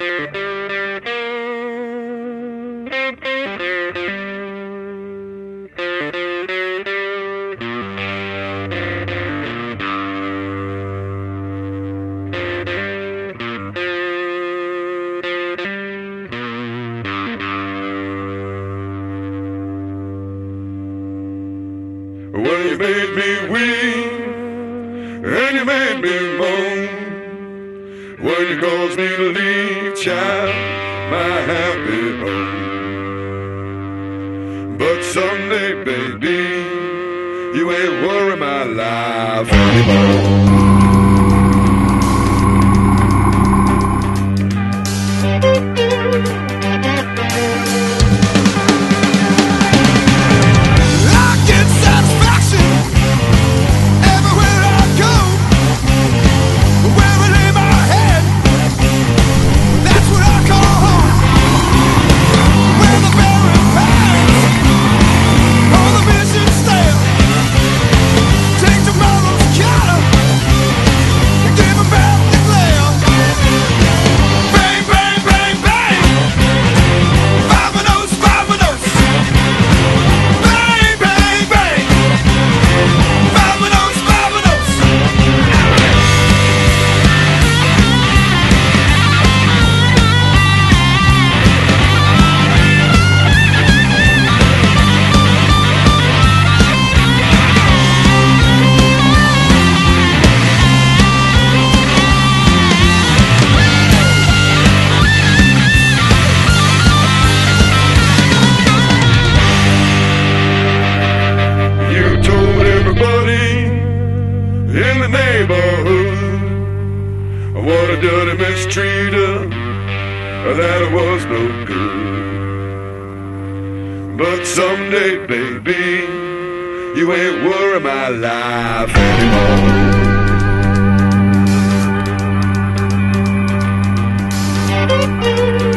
Well, you made me weep and you made me moan. When you caused me to leave, child, my happy home. But someday, baby, you ain't worry my life anymore. What a dirty mistreater that was no good. But someday, baby, you ain't worry my life anymore. Doctor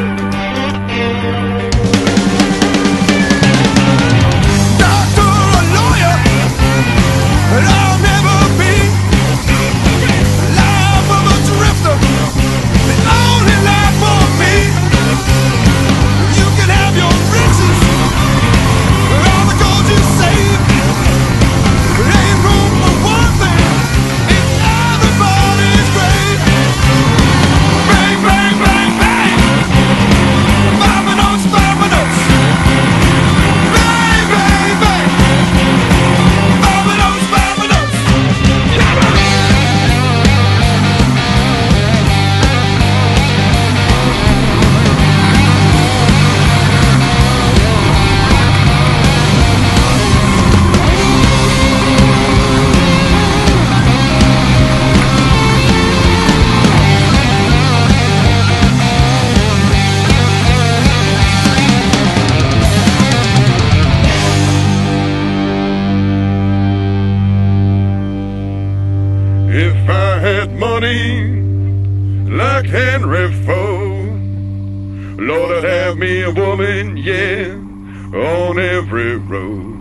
like Henry Ford, Lord, I'd have me a woman, yeah, on every road.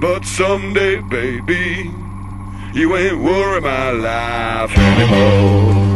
But someday, baby, you ain't worry my life anymore.